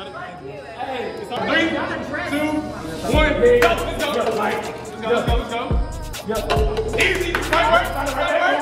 Hey, it's on three, two, one. Go. Let's go. Let's go. Let's go. Let's go. Easy. Right. Right.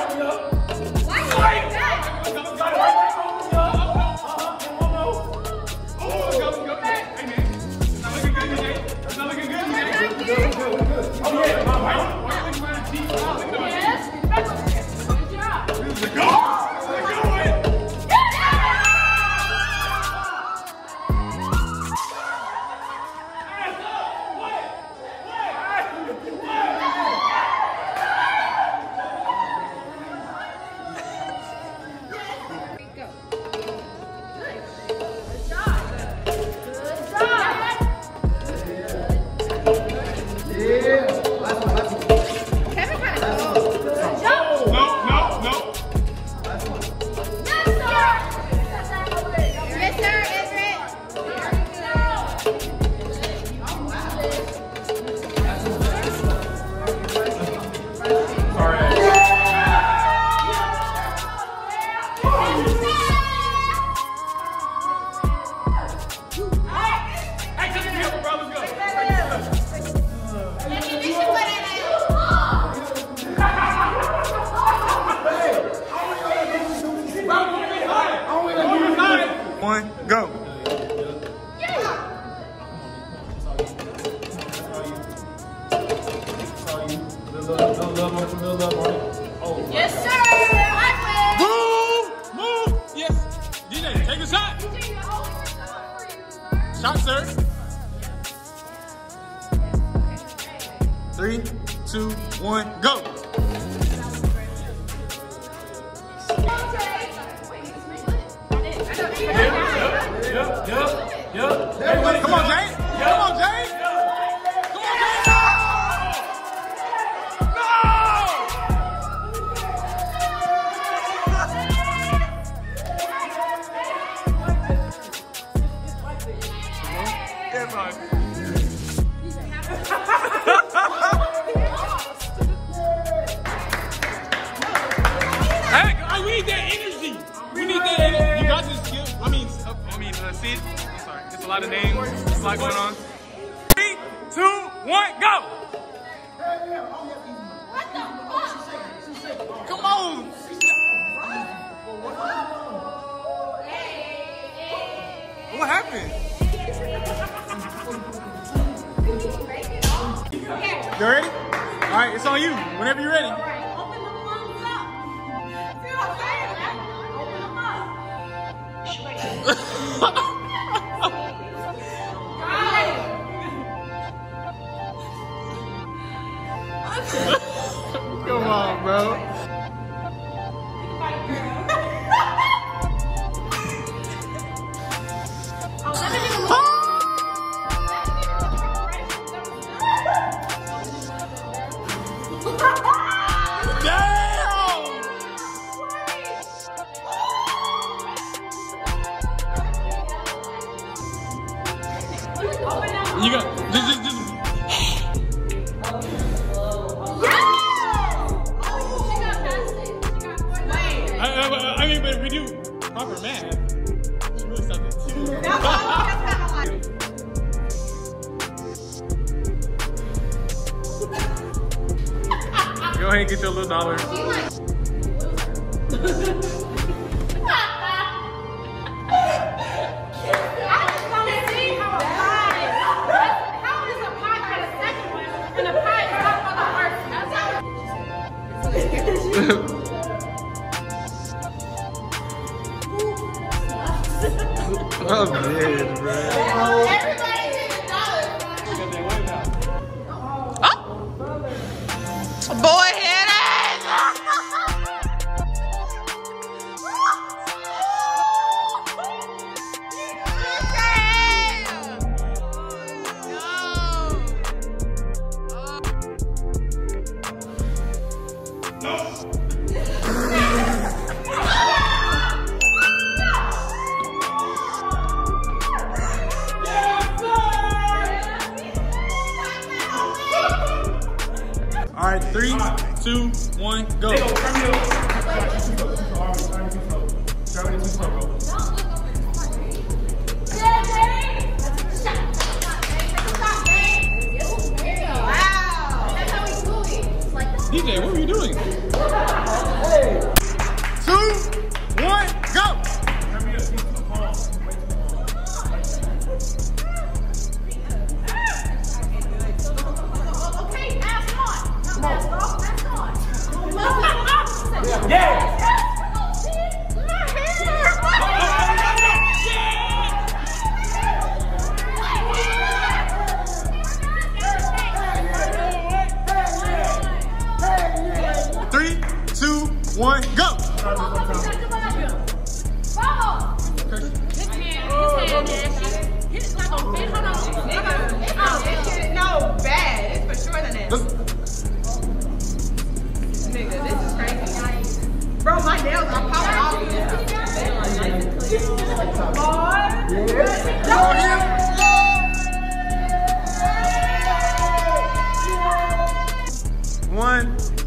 One, go. Yes, sir. Move, move. Yes. DJ, take a shot. Shot, sir. Three, two, one, go. Yep, yep, yep. Come on, Jay. Come on, Jay. Uh, sorry. It's a lot of names. A lot going on. Three, two, one, go. Come on. What happened? You ready? All right, it's on you. Whenever you're ready. Come on, bro. You got just, just, Go ahead and get your little dollar. I'm dead, oh, bro. Three, two, one, go. Hey, yo, turn me up. Too slow, too slow, Army, turn me too slow. Turn me too slow, bro. DJ, what were you doing? Two, one,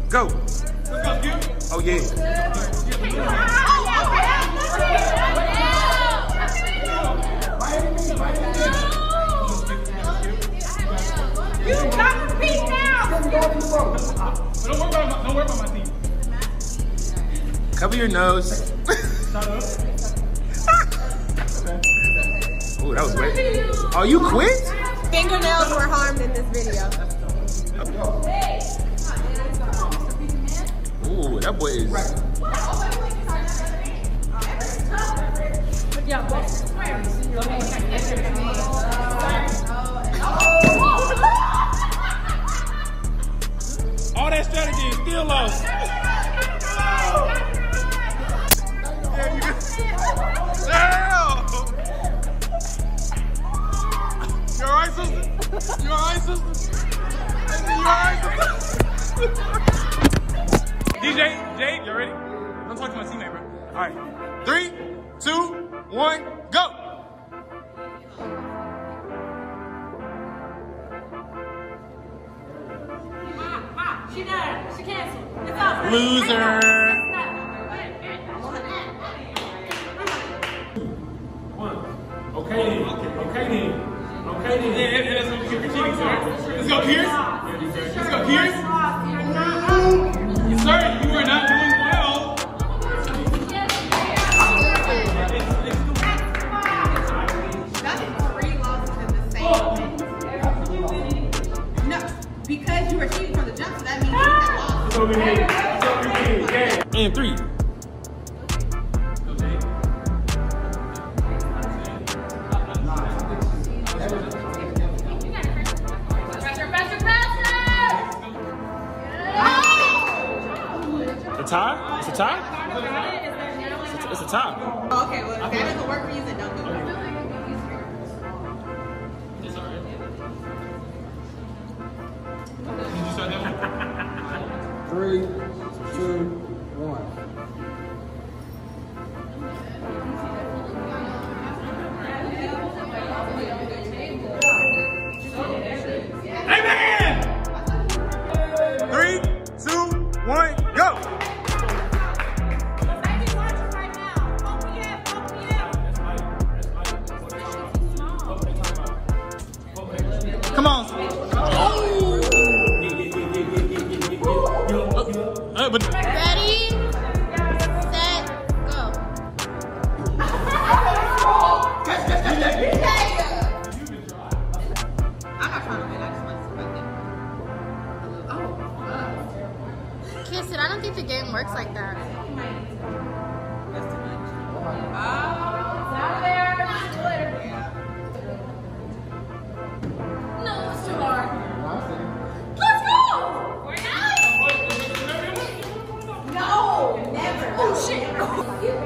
go. Oh yeah. You got to repeat now. Don't worry about my, team. Cover your nose. oh, that was wet. Oh, you quit? Fingernails were harmed in this video. Ooh, that boy is. All that strategy is still lost. I'm to my teammate, bro. Alright. Three, two, one, go! She done. She canceled. It's off. Loser. One. Okay then. Okay then. Okay then. Yeah, yeah, that's what we get for cheating, sir. Let's go, Pierce. Let's go, Pierce. Tie? It's a tie? It's a, it's a tie. Oh, okay, well, if that doesn't work for you, then don't do it. Did you start that one? Three, two, one. Amen! Come on. Oh! Uh, but Ready, set, go. I'm not trying to win. I just want to see my. Kiss it. I don't think the game works like that. That's too much. Oh